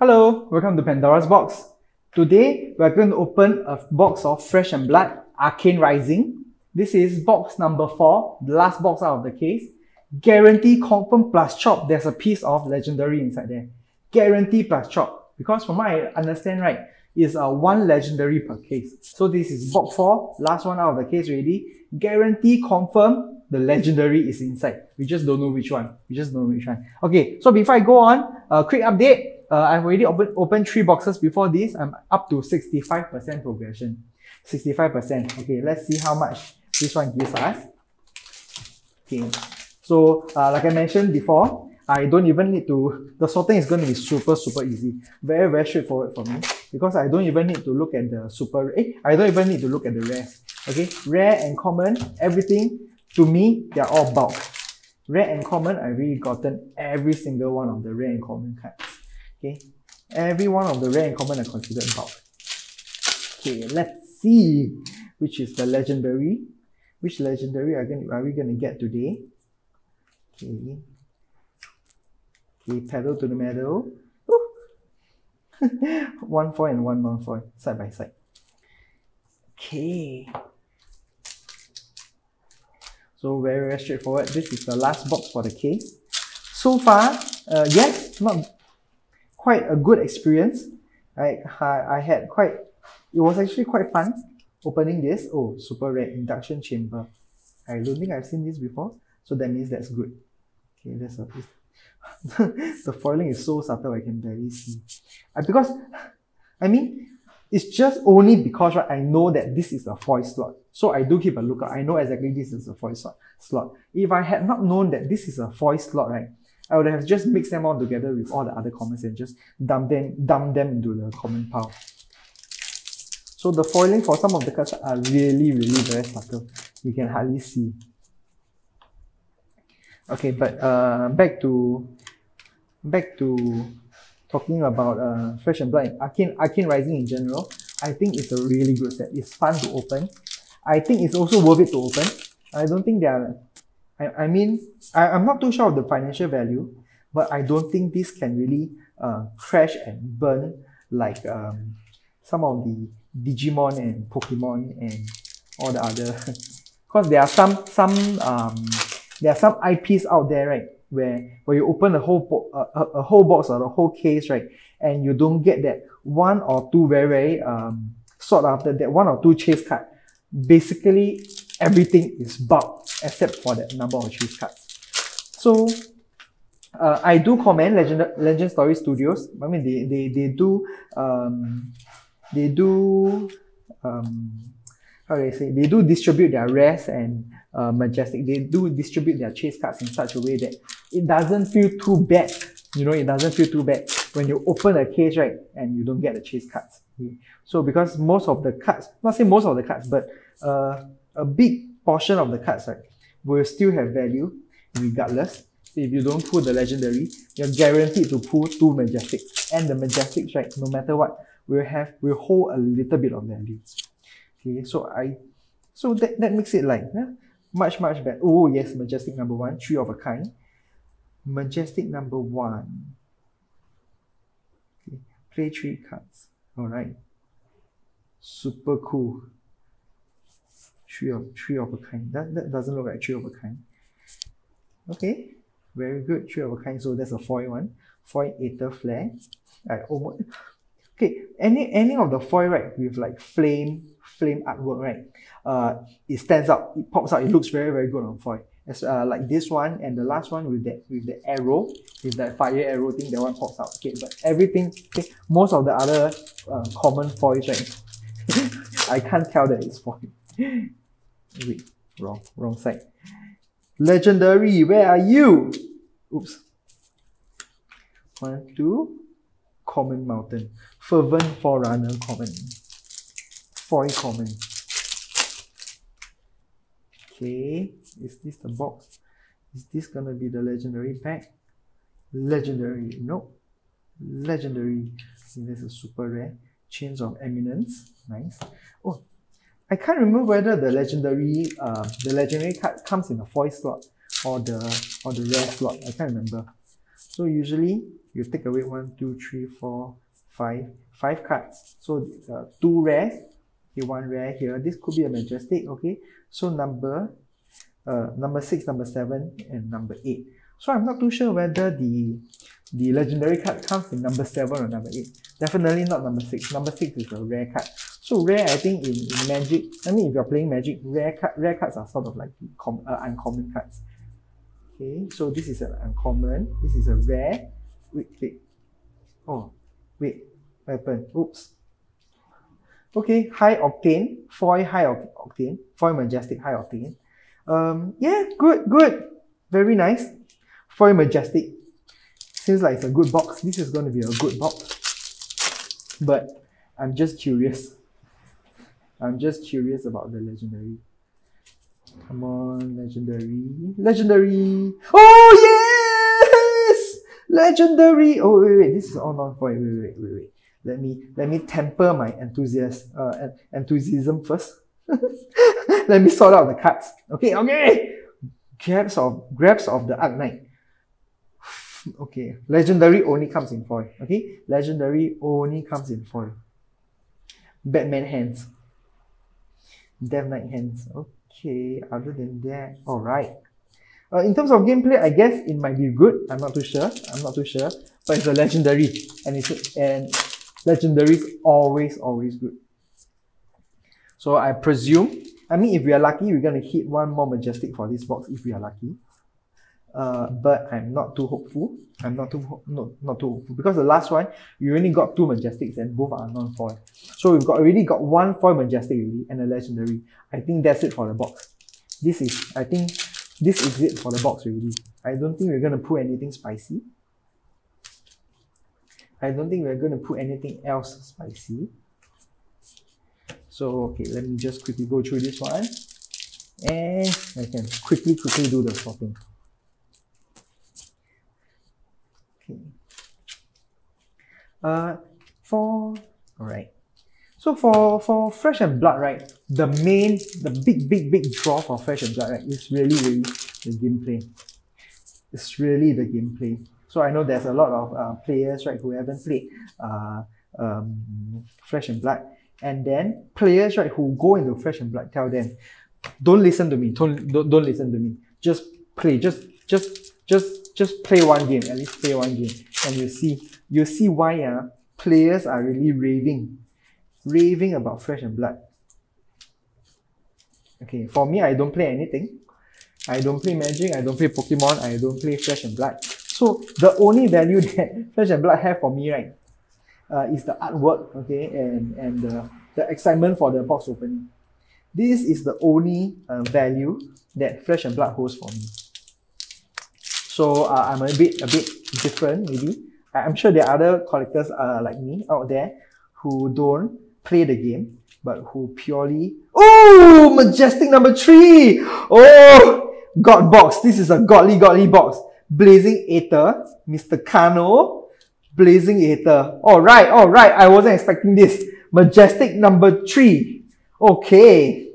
Hello, welcome to Pandora's Box. Today, we're going to open a box of Flesh and Blood Arcane Rising. This is box number 4, the last box out of the case. Guarantee confirm plus chop, there's a piece of legendary inside there. Guarantee plus chop. Because from what I understand, right, is a one legendary per case. So this is box 4, last one out of the case already. Guarantee confirm the legendary is inside. We just don't know which one. We just don't know which one. Okay, so before I go on, a quick update. Uh, I've already opened opened three boxes before this. I'm up to 65% progression. 65%. Okay, let's see how much this one gives us. Okay, so uh, like I mentioned before, I don't even need to, the sorting is going to be super, super easy. Very, very straightforward for me because I don't even need to look at the super, eh, I don't even need to look at the rares. Okay, rare and common, everything, to me, they're all bulk. Rare and common, I've really gotten every single one of the rare and common cards. Okay, every one of the rare and common are considered bulk. Okay, let's see which is the legendary. Which legendary are, going, are we going to get today? Okay. Okay, pedal to the metal. one foil and one non-foil, side by side. Okay. So very, very straightforward. This is the last box for the case. So far, uh, yes, not quite a good experience. Right, I, I had quite, it was actually quite fun opening this. Oh, super red induction chamber. I don't think I've seen this before, so that means that's good. Okay, that's a, the foiling is so subtle I can barely see. Uh, because, I mean, it's just only because right, I know that this is a foil slot. So I do keep a lookout. I know exactly this is a foil slot. slot. If I had not known that this is a foil slot, right, I would have just mixed them all together with all the other commons and just dump them, dump them into the common pile. So the foiling for some of the cards are really, really very subtle. You can hardly see. Okay, but uh, back to back to talking about uh, Flesh and Blood, Arcane, Arcane Rising in general. I think it's a really good set. It's fun to open. I think it's also worth it to open. I don't think there are I, I mean, I, I'm not too sure of the financial value, but I don't think this can really uh, crash and burn like um, some of the Digimon and Pokemon and all the other. Because there are some some um, there are some IPs out there, right? Where where you open a whole a, a whole box or a whole case, right, and you don't get that one or two very very um, sought after that one or two chase card. Basically, everything is bulk except for that number of chase cards. So uh, I do commend Legend Legend Story Studios. I mean, they they they do um, they do um, how do I say? They do distribute their rares and uh, majestic. They do distribute their chase cards in such a way that it doesn't feel too bad. You know, it doesn't feel too bad when you open a case, right, and you don't get the chase cards. So because most of the cards, not say most of the cards, but uh, a big portion of the cards, right, will still have value regardless. If you don't pull the legendary, you're guaranteed to pull two majestics. And the majestics, right, no matter what, will have will hold a little bit of value. Okay, so I so that, that makes it like yeah, much, much better. Oh yes, majestic number one, three of a kind. Majestic number one. Okay, play three cards. Alright. Super cool three of three of a kind. That, that doesn't look like three of a kind. Okay, very good. Three of a kind. So that's a foil one. Foil Aether Flare. I almost okay. Any any of the foil right with like flame flame artwork right. Uh, it stands out. It pops out. It looks very very good on foil. As uh, like this one and the last one with that with the arrow with that fire arrow thing. That one pops out. Okay, but everything. Okay, most of the other uh, common foils right. I can't tell that it's foil. Wait, wrong, wrong side. Legendary, where are you? Oops. One, two. Common Mountain. Fervent Forerunner Common. Foil Common. Okay, is this the box? Is this gonna be the legendary pack? Legendary, no. Legendary. This is super rare. Chains of Eminence, nice. Oh, I can't remember whether the legendary uh, the legendary card comes in a foil slot or the or the rare slot. I can't remember. So usually you take away one, two, three, four, five, five cards. So uh, two rares, okay, one rare here. This could be a majestic, okay. So number, uh, number six, number seven, and number eight. So I'm not too sure whether the the legendary card comes in number seven or number eight. Definitely not number six. Number six is a rare card. So rare, I think in, in Magic, I mean if you're playing Magic, rare card, rare cards are sort of like com, uh, uncommon cards. Okay, so this is an uncommon. This is a rare. Wait, wait. Oh, wait. Weapon. Oops. Okay, high octane, foil high octane, foil majestic high octane. Um, yeah, good, good. Very nice. Foil majestic. Seems like it's a good box. This is going to be a good box. But I'm just curious. I'm just curious about the legendary. Come on, legendary. Legendary. Oh, yes! Legendary. Oh, wait, wait. This is all non-foil. Wait, wait, wait, wait. Let me, let me temper my enthusiasm, uh, enthusiasm first. let me sort out the cards. Okay, okay. Grabs of, Grasp of the Arknight. Okay, legendary only comes in foil. Okay, legendary only comes in foil. Batman hands. Death Knight hands. Okay, other than that, alright. Uh, in terms of gameplay, I guess it might be good. I'm not too sure. I'm not too sure. But it's a legendary. And it's and legendary is always, always good. So I presume, I mean, if we are lucky, we're to hit one more majestic for this box if we are lucky. Uh, but I'm not too hopeful. I'm not too no, not too hopeful because the last one we only got two majestics and both are non-foil. So we've got already got one foil majestic already and a legendary. I think that's it for the box. This is I think this is it for the box already. I don't think we're gonna put anything spicy. I don't think we're gonna put anything else spicy. So okay, let me just quickly go through this one. And I can quickly quickly do the sorting. Uh, for right. So for for Flesh and Blood, right, the main, the big, big, big draw for Flesh and Blood, right, is really, really the gameplay. It's really the gameplay. So I know there's a lot of uh, players, right, who haven't played uh, um, Flesh and Blood, and then players, right, who go into Flesh and Blood, tell them, don't listen to me, don't, don't, don't listen to me, just play, just, just, just, just play one game, at least play one game, and you see, you see why uh, players are really raving raving about Flesh and Blood. Okay, for me, I don't play anything. I don't play Magic, I don't play Pokemon, I don't play Flesh and Blood. So the only value that Flesh and Blood have for me, right, uh, is the artwork, okay, and, and the, the excitement for the box opening. This is the only uh, value that Flesh and Blood holds for me. So uh, I'm a bit a bit different, maybe. I'm sure there are other collectors uh, like me out there who don't play the game, but who purely Oh majestic number three! Oh God box. This is a godly godly box. Blazing Aether, Mr. Kano, Blazing Aether. Alright, alright, I wasn't expecting this. Majestic number three. Okay.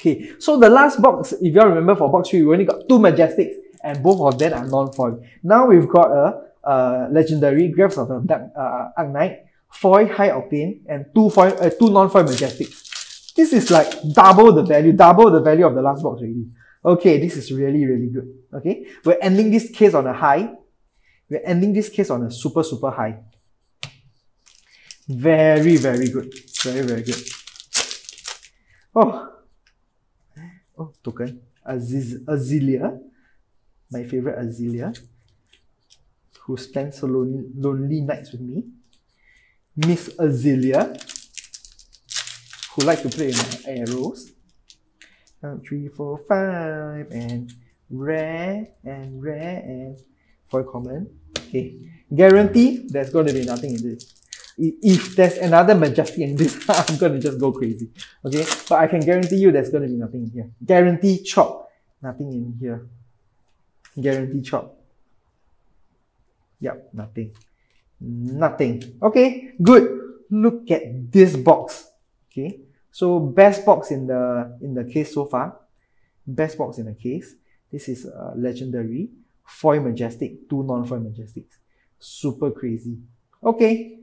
Okay, so the last box, if you all remember for box three, we only got two Majestics and both of them are non-foil. Now we've got a, a legendary Grasp of the Dark uh, Arknight foil high octane, and two foil, uh, two non-foil majestics. This is like double the value, double the value of the last box already. Okay, this is really, really good. Okay, we're ending this case on a high. We're ending this case on a super, super high. Very, very good. Very, very good. Oh, oh, token. Aziz, Azalea, my favorite Azalea, who spends so lonely, lonely nights with me. Miss Azalea, who like to play with arrows. One, three, four, five, and rare, and rare, and for common. Okay, guarantee there's going to be nothing in this. If there's another Majestic in this, I'm going to just go crazy. Okay, but I can guarantee you there's going to be nothing in here. Guarantee chop, nothing in here. Guarantee chop. Yep, nothing. Nothing. Okay, good. Look at this box. Okay, so best box in the in the case so far. Best box in the case. This is a legendary foil majestic, two non-foil majestics. Super crazy. Okay,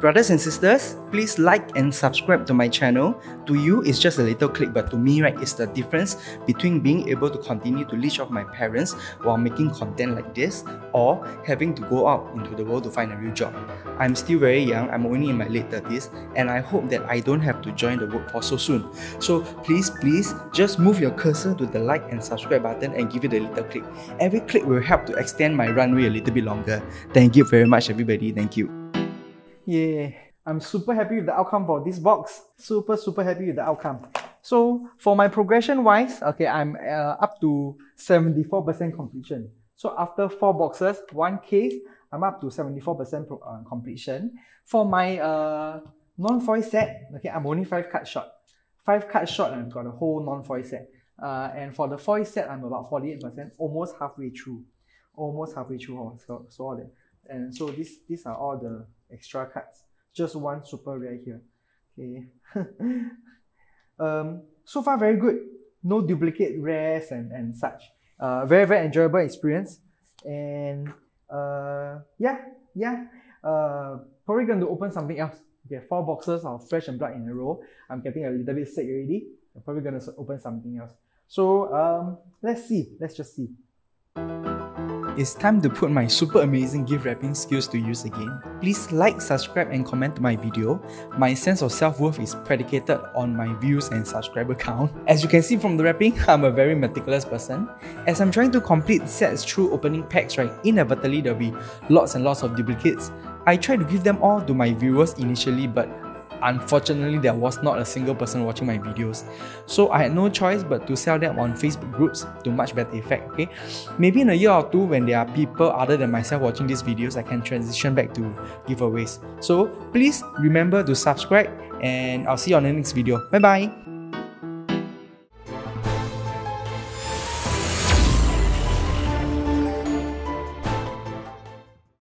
Brothers and sisters, please like and subscribe to my channel. To you, it's just a little click, but to me, right, it's the difference between being able to continue to leech off my parents while making content like this or having to go out into the world to find a real job. I'm still very young, I'm only in my late 30s, and I hope that I don't have to join the workforce so soon. So please, please, just move your cursor to the like and subscribe button and give it a little click. Every click will help to extend my runway a little bit longer. Thank you very much, everybody. Thank you. Yeah, I'm super happy with the outcome for this box. Super, super happy with the outcome. So for my progression wise, okay, I'm uh, up to 74% completion. So after four boxes, one case, I'm up to 74% uh, completion. For my uh, non-foil set, okay, I'm only five cards short. Five cards short and I've got a whole non-foil set. Uh, and for the foil set, I'm about 48%, almost halfway through. Almost halfway through. So, so all that. And so this, these are all the extra cards. Just one super rare here. Okay. um, so far very good. No duplicate rares and, and such. Uh, very, very enjoyable experience. And uh, yeah, yeah. Uh, probably going to open something else. Okay, four boxes of Flesh and Blood in a row. I'm getting a little bit sick already. I'm probably going to open something else. So um, let's see. Let's just see. It's time to put my super amazing gift wrapping skills to use again. Please like, subscribe and comment my video. My sense of self-worth is predicated on my views and subscriber count. As you can see from the wrapping, I'm a very meticulous person. As I'm trying to complete sets through opening packs, right, inevitably there'll be lots and lots of duplicates. I try to give them all to my viewers initially but Unfortunately, there was not a single person watching my videos. So I had no choice but to sell them on Facebook groups to much better effect, okay? Maybe in a year or two when there are people other than myself watching these videos, I can transition back to giveaways. So please remember to subscribe and I'll see you on the next video. Bye bye!